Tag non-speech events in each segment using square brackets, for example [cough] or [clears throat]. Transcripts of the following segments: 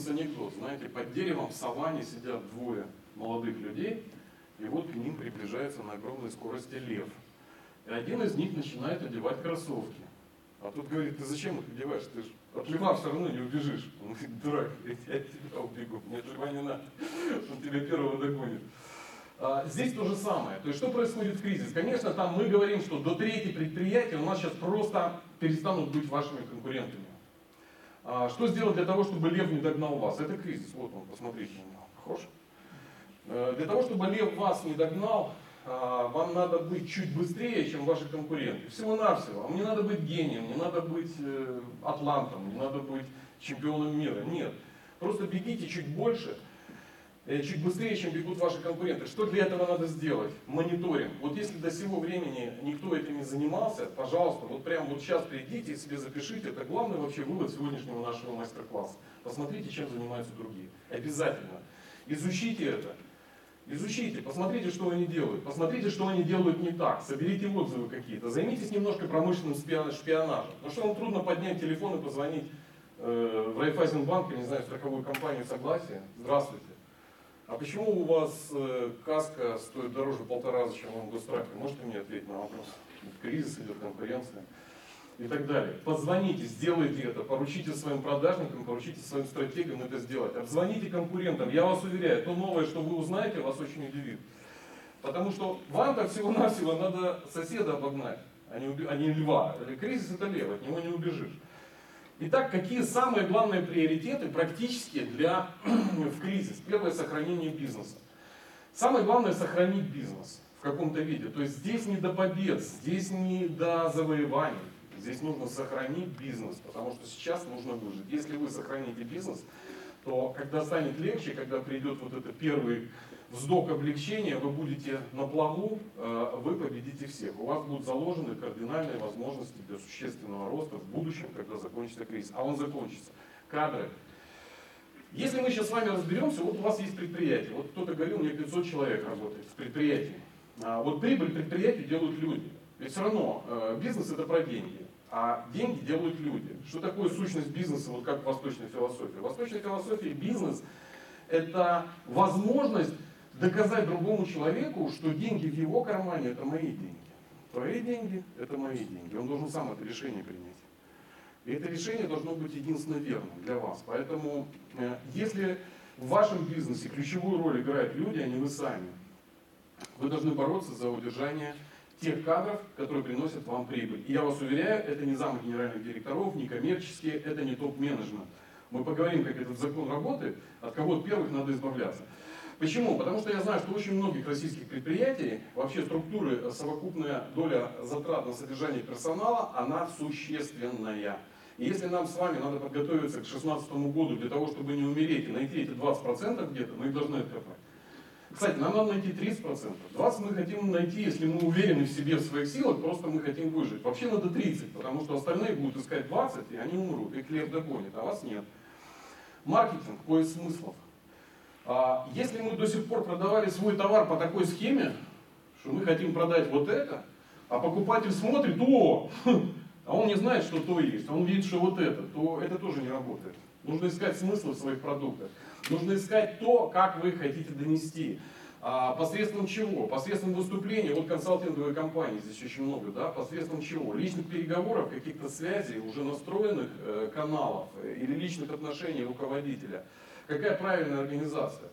бизнес-анекдот. Знаете, под деревом в саванне сидят двое молодых людей, и вот к ним приближается на огромной скорости лев. И один из них начинает одевать кроссовки. А тут говорит, ты зачем их одеваешь? Ты же от льва все равно не убежишь. Он говорит, дурак, я от тебя убегу, мне льва не надо, он тебя первого догонит. А, здесь то же самое. То есть что происходит в кризис? Конечно, там мы говорим, что до трети предприятия у нас сейчас просто перестанут быть вашими конкурентами. А, что сделать для того, чтобы лев не догнал вас? Это кризис. Вот он, посмотрите на него. Похож? Э, для того, чтобы лев вас не догнал, а, вам надо быть чуть быстрее, чем ваши конкуренты. Всего-навсего. Вам не надо быть гением, не надо быть э, атлантом, не надо быть чемпионом мира. Нет. Просто бегите чуть больше, чуть быстрее, чем бегут ваши конкуренты. Что для этого надо сделать? Мониторинг. Вот если до сего времени никто этим не занимался, пожалуйста, вот прямо вот сейчас придите и себе запишите. Это главный вообще вывод сегодняшнего нашего мастер-класса. Посмотрите, чем занимаются другие. Обязательно. Изучите это. Изучите, посмотрите, что они делают, посмотрите, что они делают не так, соберите отзывы какие-то, займитесь немножко промышленным шпионажем. Потому что вам трудно поднять телефон и позвонить э, в Райфайзенбанк, я не знаю, страховую компанию согласия. Здравствуйте. А почему у вас э, каска стоит дороже полтора раза, чем в Госстрахе? Можете мне ответить на вопрос? Кризис идет, конкуренция и так далее. Позвоните, сделайте это, поручите своим продажникам, поручите своим стратегам это сделать. Обзвоните конкурентам. Я вас уверяю, то новое, что вы узнаете, вас очень удивит. Потому что вам-то всего-навсего надо соседа обогнать, а не, а не льва. Кризис это лев, от него не убежишь. Итак, какие самые главные приоритеты практически для, [clears throat] в кризис? Первое – сохранение бизнеса. Самое главное – сохранить бизнес в каком-то виде. То есть здесь не до побед, здесь не до завоеваний. Здесь нужно сохранить бизнес, потому что сейчас нужно выжить. Если вы сохраните бизнес, то когда станет легче, когда придет вот это первый вздох облегчения, вы будете на плаву, э, вы победите всех. У вас будут заложены кардинальные возможности для существенного роста в будущем, когда закончится кризис. А он закончится. Кадры. Если мы сейчас с вами разберемся, вот у вас есть предприятие. Вот кто-то говорил, у меня 500 человек работает в предприятии. А вот прибыль предприятия делают люди. Ведь все равно э, бизнес это про деньги а деньги делают люди. Что такое сущность бизнеса, вот как в восточной философии? В восточной философии бизнес – это возможность доказать другому человеку, что деньги в его кармане – это мои деньги. Твои деньги – это мои деньги. Он должен сам это решение принять. И это решение должно быть единственно верным для вас. Поэтому, э, если в вашем бизнесе ключевую роль играют люди, а не вы сами, вы должны бороться за удержание тех кадров, которые приносят вам прибыль. И я вас уверяю, это не замок генеральных директоров, не коммерческие, это не топ-менеджмент. Мы поговорим, как этот закон работает, от кого первых надо избавляться. Почему? Потому что я знаю, что очень многих российских предприятий, вообще структуры, совокупная доля затрат на содержание персонала, она существенная. И если нам с вами надо подготовиться к 2016 году для того, чтобы не умереть и найти эти 20% где-то, мы их должны откопать. Кстати, нам надо найти 30%. 20% мы хотим найти, если мы уверены в себе, в своих силах, просто мы хотим выжить. Вообще надо 30, потому что остальные будут искать 20, и они умрут, их лев догонит, а вас нет. Маркетинг, поиск смыслов. А если мы до сих пор продавали свой товар по такой схеме, что мы хотим продать вот это, а покупатель смотрит, о, а он не знает, что то есть, а он видит, что вот это, то это тоже не работает. Нужно искать смысл в своих продуктах. Нужно искать то, как вы хотите донести. А, посредством чего? Посредством выступления, вот консалтинговые компании, здесь очень много, да, посредством чего? Личных переговоров, каких-то связей, уже настроенных э, каналов э, или личных отношений руководителя. Какая правильная организация?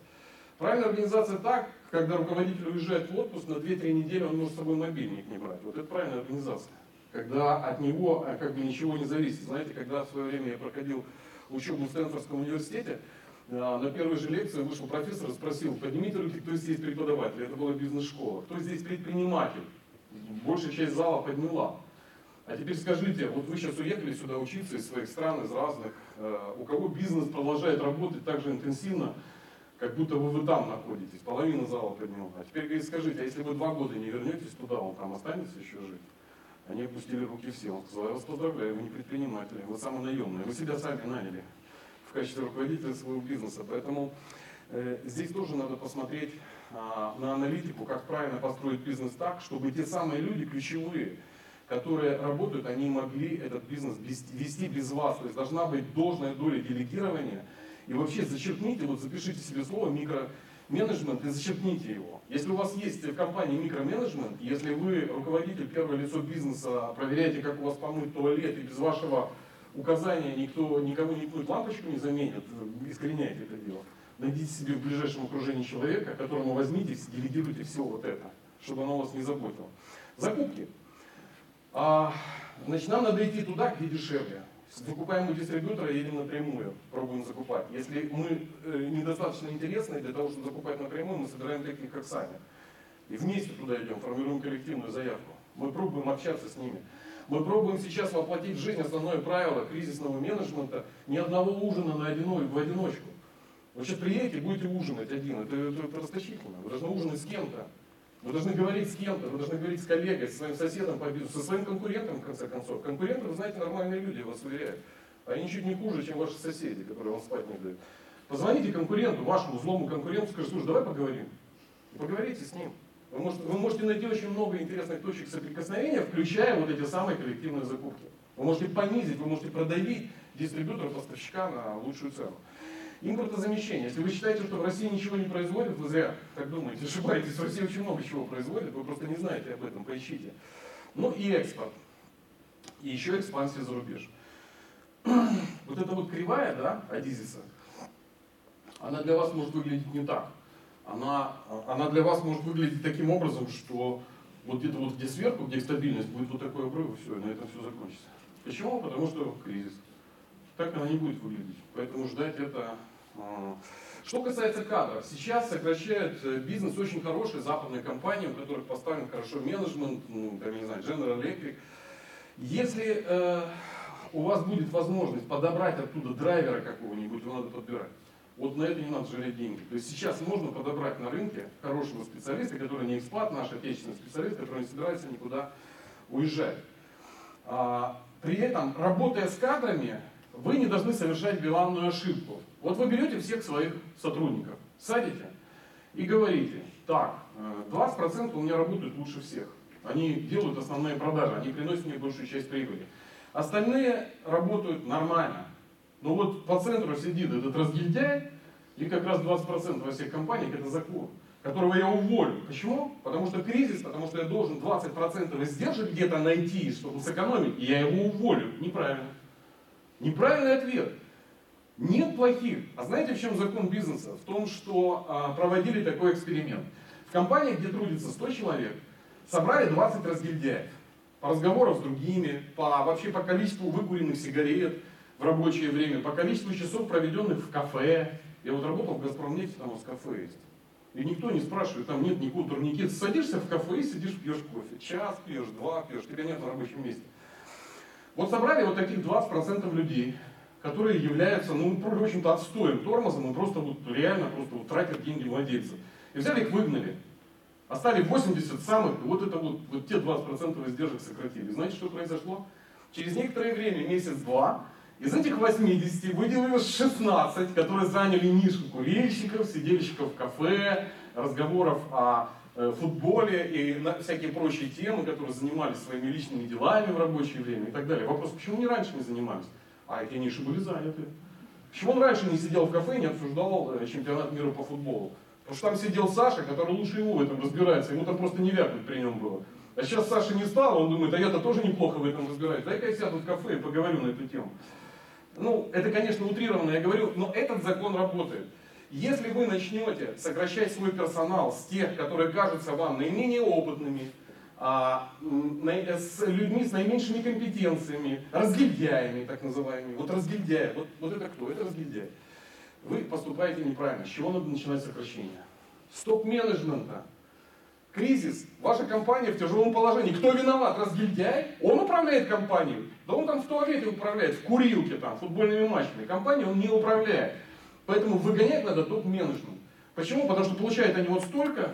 Правильная организация так, когда руководитель уезжает в отпуск на 2-3 недели, он может с собой мобильник не брать. Вот это правильная организация. Когда от него э, как бы ничего не зависит. Знаете, когда в свое время я проходил учебу в Стэнфордском университете, а, на первой же лекции вышел профессор и спросил, поднимите руки, кто здесь преподаватель, это была бизнес-школа, кто здесь предприниматель. Большая часть зала подняла. А теперь скажите, вот вы сейчас уехали сюда учиться из своих стран, из разных, э, у кого бизнес продолжает работать так же интенсивно, как будто вы, вы там находитесь, половина зала подняла. А теперь говорит, скажите, а если вы два года не вернетесь туда, он там останется еще жить? Они опустили руки все. Он сказал, я вас поздравляю, вы не предприниматели, вы самонаемные, вы себя сами наняли в качестве руководителя своего бизнеса. Поэтому э, здесь тоже надо посмотреть а, на аналитику, как правильно построить бизнес так, чтобы те самые люди ключевые, которые работают, они могли этот бизнес вести без вас. То есть должна быть должная доля делегирования И вообще зачеркните, вот запишите себе слово микроменеджмент и зачеркните его. Если у вас есть в компании микроменеджмент, если вы руководитель, первое лицо бизнеса, проверяете, как у вас помыть туалет, и без вашего указания никто, никого не пнуть лампочку не заменит, искореняйте это дело. Найдите себе в ближайшем окружении человека, которому возьмите, делегируйте все вот это, чтобы оно вас не заботило. Закупки. А, значит, нам надо идти туда, где дешевле. Выкупаем у дистрибьютора, едем напрямую, пробуем закупать. Если мы э, недостаточно интересны для того, чтобы закупать напрямую, мы собираем таких, как сами. И вместе туда идем, формируем коллективную заявку. Мы пробуем общаться с ними. Мы пробуем сейчас воплотить в жизнь основное правило кризисного менеджмента ни одного ужина на одиной, в одиночку. Сейчас приедете, будете ужинать один. Это, это, это расточительно. Вы должны ужинать с кем-то. Вы должны говорить с кем-то, вы должны говорить с коллегой, со своим соседом по бизнесу, со своим конкурентом, в конце концов. Конкуренты, вы знаете, нормальные люди, я вас уверяю. Они ничуть не хуже, чем ваши соседи, которые вам спать не дают. Позвоните конкуренту, вашему злому конкуренту, скажите, слушай, давай поговорим. Поговорите с ним. Вы можете, вы можете найти очень много интересных точек соприкосновения, включая вот эти самые коллективные закупки. Вы можете понизить, вы можете продавить дистрибьютора, поставщика на лучшую цену. Импортозамещение. Если вы считаете, что в России ничего не производят, вы зря так думаете, [laughs] ошибаетесь. В России очень много чего производит, вы просто не знаете об этом, поищите. Ну и экспорт. И еще экспансия за рубеж. [clears throat] Вот эта вот кривая, да, Адизиса, она для вас может выглядеть не так. Она, она для вас может выглядеть таким образом, что вот где-то вот где сверху, где стабильность, будет вот такой обрыв, и все, и на этом все закончится. Почему? Потому что кризис. Так она не будет выглядеть. Поэтому ждать это а, что касается кадров, сейчас сокращают э, бизнес очень хорошие западные компании, у которых поставлен хорошо менеджмент, ну, там, не знаю, General Electric. Если э, у вас будет возможность подобрать оттуда драйвера какого-нибудь, его надо подбирать. Вот на это не надо жалеть деньги. То есть сейчас можно подобрать на рынке хорошего специалиста, который не экспат, наш отечественный специалист, который не собирается никуда уезжать. А, при этом, работая с кадрами, вы не должны совершать биланную ошибку. Вот вы берете всех своих сотрудников, садите и говорите, так, 20% э, у меня работают лучше всех. Они делают основные продажи, они приносят мне большую часть прибыли. Остальные работают нормально. Но вот по центру сидит этот разгильдяй, и как раз 20% во всех компаниях это закон, которого я уволю. Почему? Потому что кризис, потому что я должен 20% издержек где-то найти, чтобы сэкономить, и я его уволю. Неправильно. Неправильный ответ. Нет плохих. А знаете, в чем закон бизнеса? В том, что а, проводили такой эксперимент. В компании, где трудится 100 человек, собрали 20 разгильдяев. По разговорам с другими, по, вообще по количеству выкуренных сигарет в рабочее время, по количеству часов, проведенных в кафе. Я вот работал в Газпромнефти, там у нас кафе есть. И никто не спрашивает, там нет никакого турникета. Садишься в кафе и сидишь, пьешь кофе. Час пьешь, два пьешь, тебя нет на рабочем месте. Вот собрали вот таких 20% людей, которые являются, ну, в общем-то, отстоем, тормозом, и просто вот реально просто вот тратят деньги владельцев. И взяли их, выгнали. Остали 80 самых, и вот это вот, вот те 20% издержек сократили. Знаете, что произошло? Через некоторое время, месяц-два, из этих 80 выделилось 16, которые заняли нишу курильщиков, сидельщиков в кафе, разговоров о футболе и на всякие прочие темы, которые занимались своими личными делами в рабочее время и так далее. Вопрос, почему они раньше не занимались? А эти ниши были заняты. Почему он раньше не сидел в кафе и не обсуждал э, чемпионат мира по футболу? Потому что там сидел Саша, который лучше его в этом разбирается, ему там просто не вякнуть при нем было. А сейчас Саша не стал, он думает, а я-то тоже неплохо в этом разбираюсь, дай-ка я сяду в кафе и поговорю на эту тему. Ну, это, конечно, утрированно я говорю, но этот закон работает. Если вы начнете сокращать свой персонал с тех, которые кажутся вам наименее опытными, а, с людьми с наименьшими компетенциями, разгильдяями так называемыми. Вот разгильдяи, вот, вот это кто? Это разгильдяй. Вы поступаете неправильно. С чего надо начинать сокращение? Стоп-менеджмента. Кризис. Ваша компания в тяжелом положении. Кто виноват? Разгильдяй? Он управляет компанией. Да он там в туалете управляет, в курилке там, футбольными матчами. Компания он не управляет. Поэтому выгонять надо топ-менеджмент. Почему? Потому что получают они вот столько.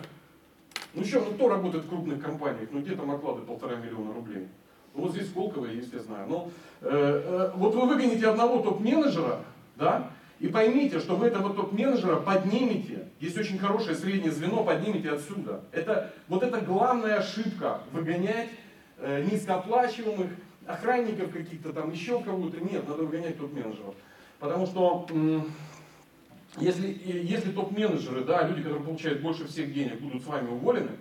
Ну что, ну кто работает в крупных компаниях? Ну где там оклады полтора миллиона рублей? Ну вот здесь Сколково есть, я знаю. Но э, э, вот вы выгоните одного топ-менеджера, да, и поймите, что вы этого топ-менеджера поднимете, есть очень хорошее среднее звено, поднимете отсюда. Это, вот это главная ошибка, выгонять э, низкооплачиваемых, охранников каких-то там, еще кого-то. Нет, надо выгонять топ-менеджеров. Потому что если, если топ-менеджеры, да, люди, которые получают больше всех денег, будут с вами уволены,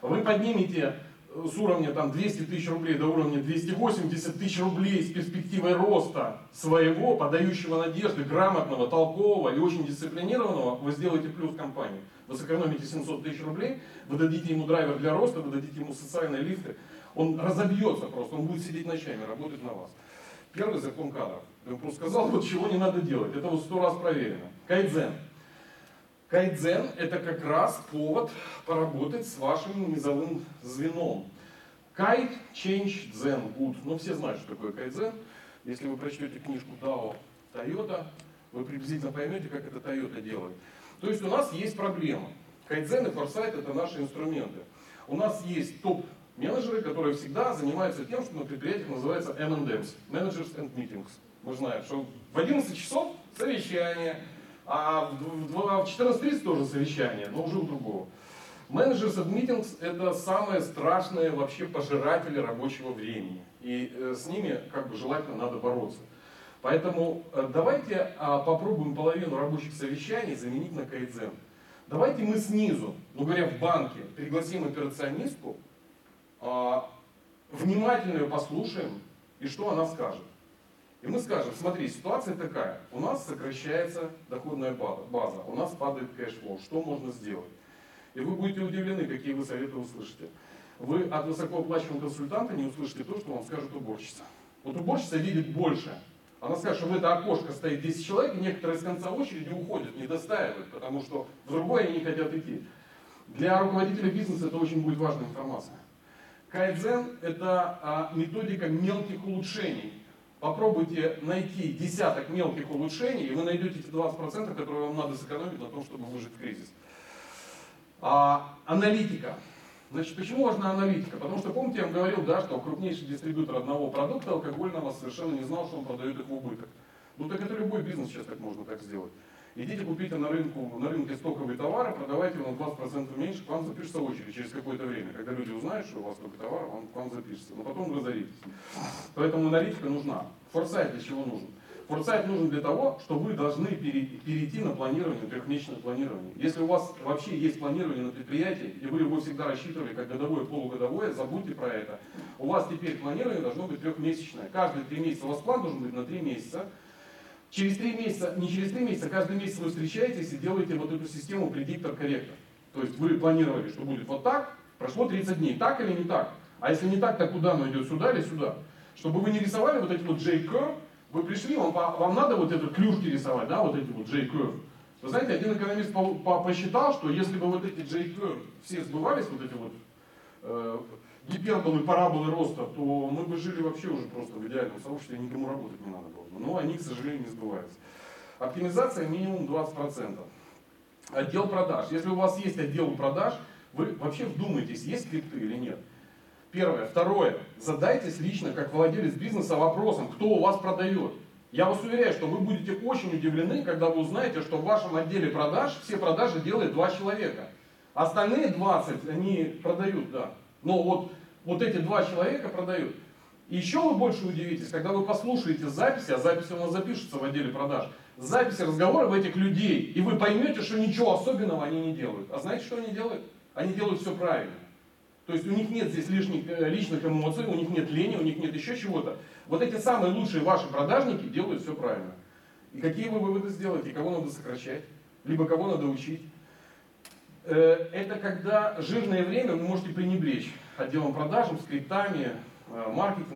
вы поднимете с уровня там, 200 тысяч рублей до уровня 280 тысяч рублей с перспективой роста своего, подающего надежды, грамотного, толкового и очень дисциплинированного, вы сделаете плюс компании. Вы сэкономите 700 тысяч рублей, вы дадите ему драйвер для роста, вы дадите ему социальные лифты. Он разобьется просто, он будет сидеть ночами, работать на вас. Первый закон кадров. Я просто сказал, [laughs] вот чего не надо делать. Это вот сто раз проверено. Кайдзен. Кайдзен – это как раз повод поработать с вашим низовым звеном. Кайд, change, дзен, good. Ну, все знают, что такое кайдзен. Если вы прочтете книжку Дао Toyota, вы приблизительно поймете, как это Toyota делает. То есть у нас есть проблема. Кайдзен и форсайт – это наши инструменты. У нас есть топ-менеджеры, которые всегда занимаются тем, что на предприятиях называется M&M's – Managers and Meetings. Мы знаем, что в 11 часов совещание, а в 14.30 тоже совещание, но уже у другого. And Meetings – это самые страшные вообще пожиратели рабочего времени. И э, с ними как бы желательно надо бороться. Поэтому э, давайте а, попробуем половину рабочих совещаний заменить на кайдзен. Давайте мы снизу, ну говоря, в банке, пригласим операционистку, а, внимательно ее послушаем, и что она скажет. И мы скажем, смотри, ситуация такая, у нас сокращается доходная база, у нас падает cash flow, что можно сделать? И вы будете удивлены, какие вы советы услышите. Вы от высокооплачиваемого консультанта не услышите то, что вам скажет уборщица. Вот уборщица видит больше. Она скажет, что в это окошко стоит 10 человек, и некоторые с конца очереди уходят, не достаивают, потому что в другое они не хотят идти. Для руководителя бизнеса это очень будет важная информация. Кайдзен – это а, методика мелких улучшений. Попробуйте найти десяток мелких улучшений, и вы найдете эти 20%, которые вам надо сэкономить на том, чтобы выжить в кризис. А, аналитика. Значит, почему важна аналитика? Потому что, помните, я вам говорил, да, что крупнейший дистрибьютор одного продукта алкогольного совершенно не знал, что он продает их в убыток. Ну так это любой бизнес сейчас так можно так сделать. Идите купите на, рынку, на рынке стоковые товары, продавайте его на 20% меньше, к вам запишется очередь через какое-то время. Когда люди узнают, что у вас столько товаров, он к вам запишется. Но потом вы разоритесь. Поэтому аналитика нужна. Форсайт для чего нужен? Форсайт нужен для того, что вы должны перейти на планирование, трехмесячное планирование. Если у вас вообще есть планирование на предприятии, и вы его всегда рассчитывали как годовое, полугодовое, забудьте про это. У вас теперь планирование должно быть трехмесячное. Каждые три месяца у вас план должен быть на три месяца. Через три месяца, не через три месяца, каждый месяц вы встречаетесь и делаете вот эту систему предиктор-корректор. То есть вы планировали, что будет вот так, прошло 30 дней, так или не так. А если не так, то куда оно идет, сюда или сюда? Чтобы вы не рисовали вот эти вот J-curve, вы пришли, вам, вам надо вот эту клюшки рисовать, да, вот эти вот J-curve. Вы знаете, один экономист по, по, посчитал, что если бы вот эти J-curve все сбывались, вот эти вот э, гиперболы, параболы роста, то мы бы жили вообще уже просто в идеальном сообществе, никому работать не надо было бы. Но они, к сожалению, не сбываются. Оптимизация минимум 20%. Отдел продаж. Если у вас есть отдел продаж, вы вообще вдумайтесь, есть скрипты или нет. Первое. Второе. Задайтесь лично, как владелец бизнеса, вопросом, кто у вас продает. Я вас уверяю, что вы будете очень удивлены, когда вы узнаете, что в вашем отделе продаж все продажи делает два человека. Остальные 20, они продают, да. Но вот, вот эти два человека продают. И еще вы больше удивитесь, когда вы послушаете записи, а записи у нас запишутся в отделе продаж, записи разговоров этих людей, и вы поймете, что ничего особенного они не делают. А знаете, что они делают? Они делают все правильно. То есть у них нет здесь лишних, э, личных эмоций, у них нет лени, у них нет еще чего-то. Вот эти самые лучшие ваши продажники делают все правильно. И какие вы выводы сделаете? Кого надо сокращать? Либо кого надо учить? Э, это когда жирное время вы можете пренебречь отделом продажам, скриптами, э, маркетингом.